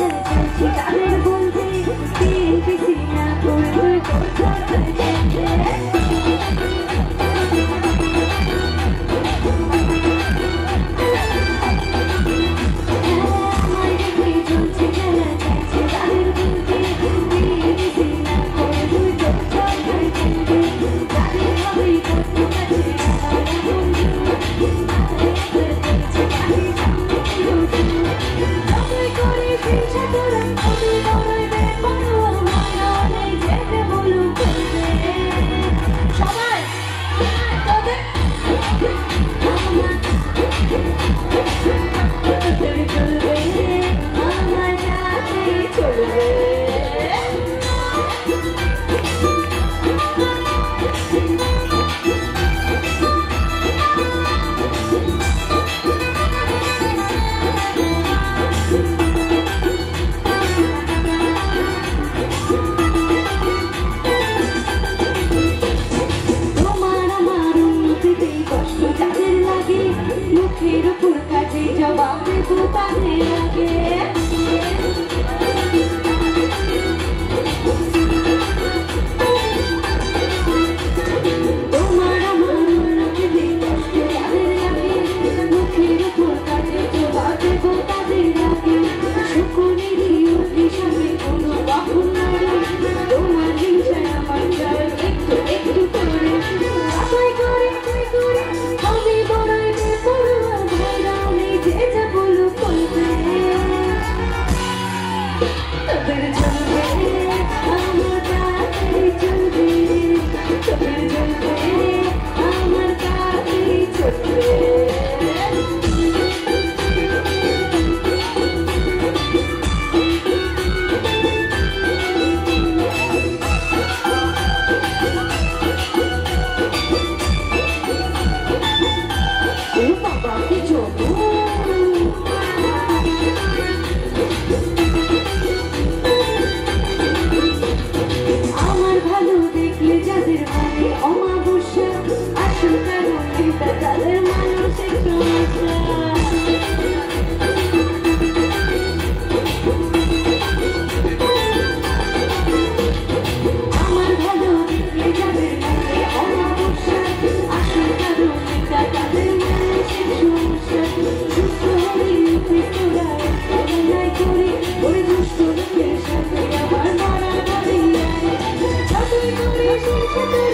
这真这里 Bambi, Bambi, Bambi, 对。